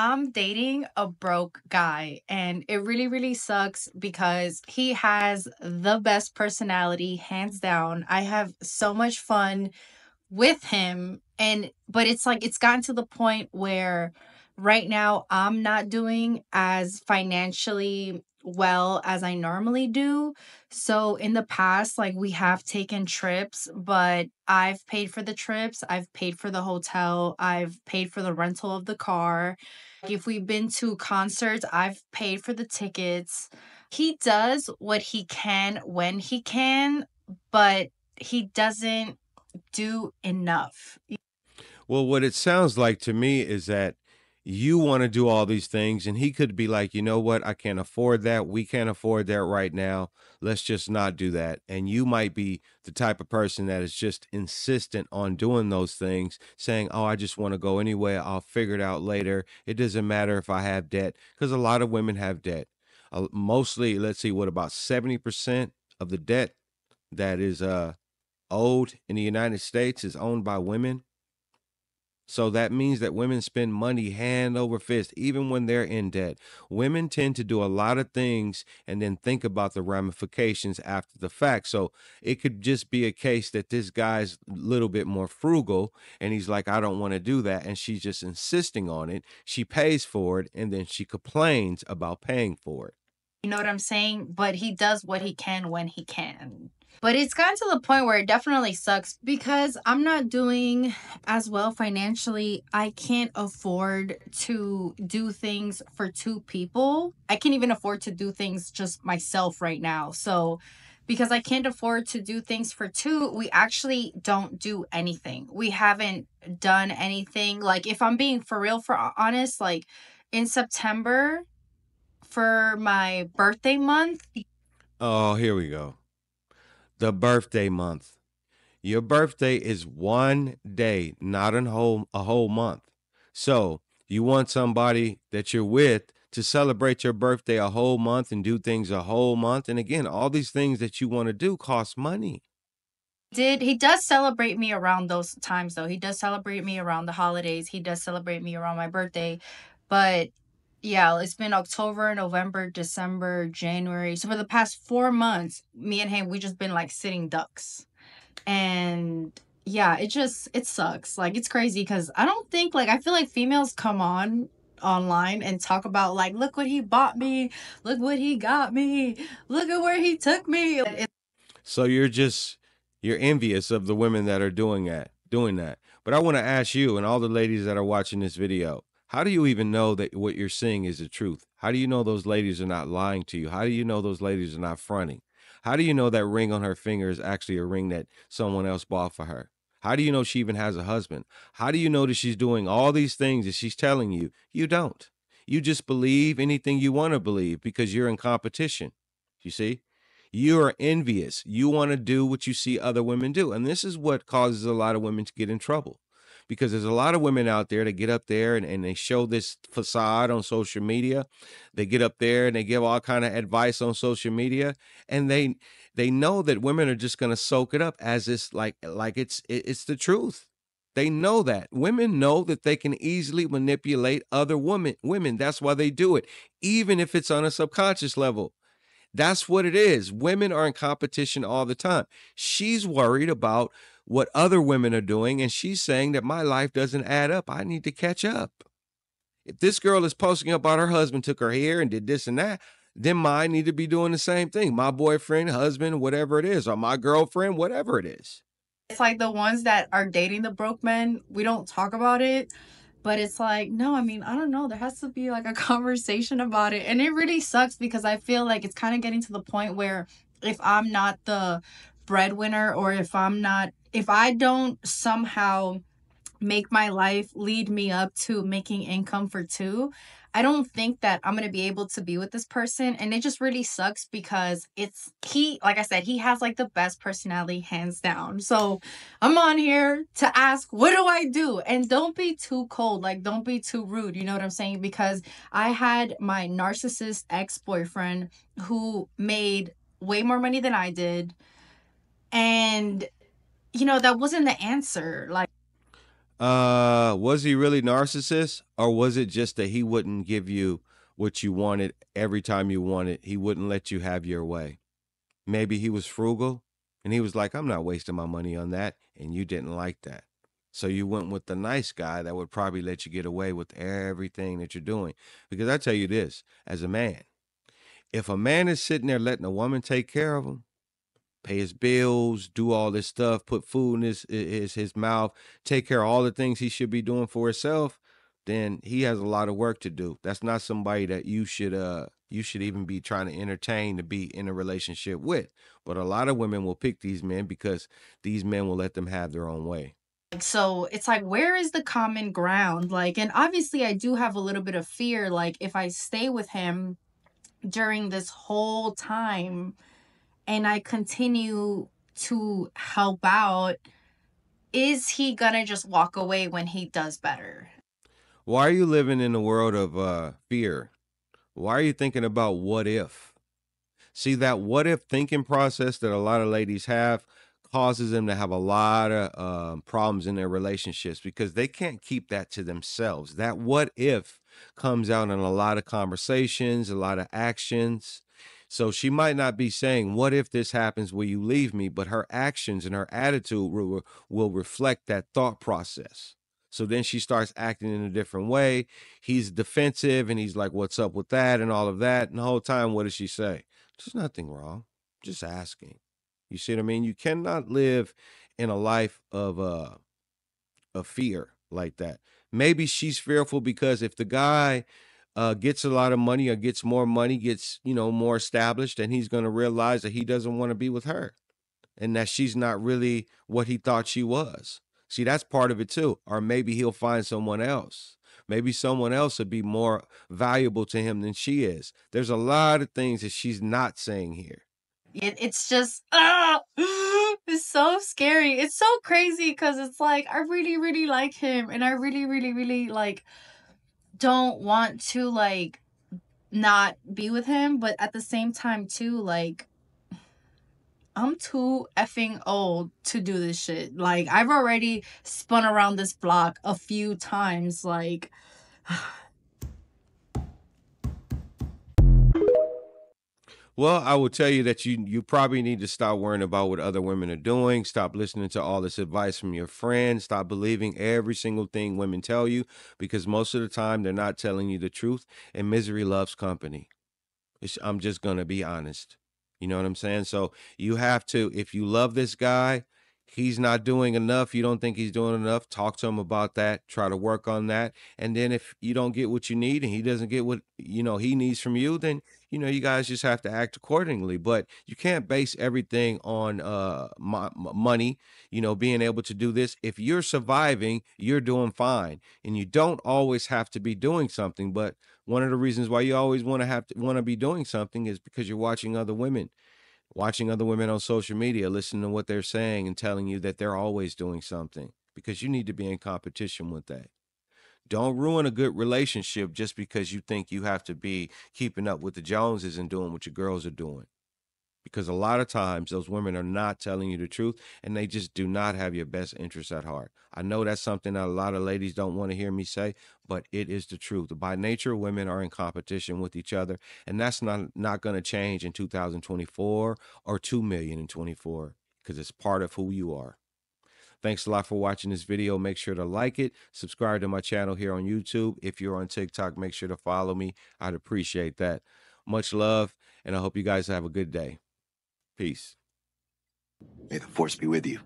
I'm dating a broke guy, and it really, really sucks because he has the best personality, hands down. I have so much fun with him, and but it's like it's gotten to the point where right now I'm not doing as financially well as I normally do. So in the past, like we have taken trips, but I've paid for the trips, I've paid for the hotel, I've paid for the rental of the car. If we've been to concerts, I've paid for the tickets. He does what he can when he can, but he doesn't do enough. Well, what it sounds like to me is that you want to do all these things and he could be like you know what? I can't afford that. We can't afford that right now. Let's just not do that. And you might be the type of person that is just insistent on doing those things saying oh i just want to go anyway. I'll figure it out later. It doesn't matter if i have debt. Because a lot of women have debt. Uh, mostly let's see what about 70% of the debt that is uh owed in the united states is owned by women so that means that women spend money hand over fist, even when they're in debt. Women tend to do a lot of things and then think about the ramifications after the fact. So it could just be a case that this guy's a little bit more frugal and he's like, I don't want to do that. And she's just insisting on it. She pays for it and then she complains about paying for it. You know what I'm saying? But he does what he can when he can. But it's gotten to the point where it definitely sucks because I'm not doing as well financially. I can't afford to do things for two people. I can't even afford to do things just myself right now. So, because I can't afford to do things for two, we actually don't do anything. We haven't done anything. Like, if I'm being for real, for honest, like in September for my birthday month. Oh, here we go the birthday month. Your birthday is one day, not a whole a whole month. So you want somebody that you're with to celebrate your birthday a whole month and do things a whole month. And again, all these things that you want to do cost money. Did he does celebrate me around those times though? He does celebrate me around the holidays. He does celebrate me around my birthday. But yeah, it's been October, November, December, January. So for the past four months, me and him, we just been like sitting ducks. And yeah, it just it sucks. Like it's crazy because I don't think like I feel like females come on online and talk about like look what he bought me, look what he got me, look at where he took me. so you're just you're envious of the women that are doing that, doing that. But I want to ask you and all the ladies that are watching this video how do you even know that what you're seeing is the truth? How do you know those ladies are not lying to you? How do you know those ladies are not fronting? How do you know that ring on her finger is actually a ring that someone else bought for her? How do you know she even has a husband? How do you know that she's doing all these things that she's telling you? You don't. You just believe anything you want to believe because you're in competition. You see? You are envious. You want to do what you see other women do. And this is what causes a lot of women to get in trouble because there's a lot of women out there that get up there and, and they show this facade on social media. They get up there and they give all kind of advice on social media and they they know that women are just going to soak it up as it's like like it's it's the truth. They know that. Women know that they can easily manipulate other women. Women, that's why they do it, even if it's on a subconscious level. That's what it is. Women are in competition all the time. She's worried about what other women are doing, and she's saying that my life doesn't add up. I need to catch up. If this girl is posting about her husband took her hair and did this and that, then mine need to be doing the same thing. My boyfriend, husband, whatever it is, or my girlfriend, whatever it is. It's like the ones that are dating the broke men, we don't talk about it. But it's like, no, I mean, I don't know. There has to be like a conversation about it. And it really sucks because I feel like it's kind of getting to the point where if I'm not the breadwinner or if I'm not if I don't somehow make my life lead me up to making income for two, I don't think that I'm to be able to be with this person. And it just really sucks because it's he, like I said, he has like the best personality hands down. So I'm on here to ask, what do I do? And don't be too cold. Like, don't be too rude. You know what I'm saying? Because I had my narcissist ex boyfriend who made way more money than I did. And you know, that wasn't the answer. Like, Uh, was he really narcissist, or was it just that he wouldn't give you what you wanted every time you wanted? He wouldn't let you have your way. Maybe he was frugal, and he was like, "I'm not wasting my money on that," and you didn't like that. So you went with the nice guy that would probably let you get away with everything that you're doing. Because I tell you this, as a man, if a man is sitting there letting a woman take care of him, pay his bills, do all this stuff, put food in his his his mouth, take care of all the things he should be doing for himself, then he has a lot of work to do. That's not somebody that you should uh you should even be trying to entertain to be in a relationship with. But a lot of women will pick these men because these men will let them have their own way. So it's like, where is the common ground? Like, and obviously, I do have a little bit of fear. Like, if I stay with him during this whole time and I continue to help out, is he gonna just walk away when he does better? Why are you living in a world of uh, fear? Why are you thinking about what if? See, that what if thinking process that a lot of ladies have causes them to have a lot of um, problems in their relationships because they can't keep that to themselves. That what if comes out in a lot of conversations, a lot of actions. So she might not be saying, What if this happens? Will you leave me? But her actions and her attitude will, will reflect that thought process. So then she starts acting in a different way. He's defensive and he's like, What's up with that? and all of that. And the whole time, what does she say? There's nothing wrong. Just asking. You see what I mean? You cannot live in a life of uh of fear like that. Maybe she's fearful because if the guy uh, gets a lot of money or gets more money, gets you know more established, and he's going to realize that he doesn't want to be with her, and that she's not really what he thought she was. See, that's part of it too. Or maybe he'll find someone else. Maybe someone else would be more valuable to him than she is. There's a lot of things that she's not saying here. It, it's just ah, it's so scary. It's so crazy because it's like I really, really like him, and I really, really, really like don't want to like not be with him, but at the same time too, like I'm too effing old to do this shit. Like I've already spun around this block a few times. Like Well, I will tell you that you you probably need to stop worrying about what other women are doing. Stop listening to all this advice from your friends. Stop believing every single thing women tell you because most of the time they're not telling you the truth. And misery loves company. It's, I'm just gonna be honest. You know what I'm saying? So you have to, if you love this guy, he's not doing enough, you don't think he's doing enough, talk to him about that, try to work on that. And then if you don't get what you need and he doesn't get what, you know, he needs from you, then, you know, you guys just have to act accordingly. But you can't base everything on uh money, you know, being able to do this. If you're surviving, you're doing fine. And you don't always have to be doing something, but one of the reasons why you always want to have to want to be doing something is because you're watching other women watching other women on social media, listening to what they're saying and telling you that they're always doing something because you need to be in competition with that. Don't ruin a good relationship just because you think you have to be keeping up with the Joneses and doing what your girls are doing because a lot of times those women are not telling you the truth and they just do not have your best interests at heart. I know that's something that a lot of ladies don't want to hear me say, but it is the truth. By nature, women are in competition with each other, and that's not not going to change in 2024 or 2 million in 24 because it's part of who you are. Thanks a lot for watching this video. Make sure to like it, subscribe to my channel here on YouTube. If you're on TikTok, make sure to follow me. I'd appreciate that. Much love, and I hope you guys have a good day. Peace. May the force be with you.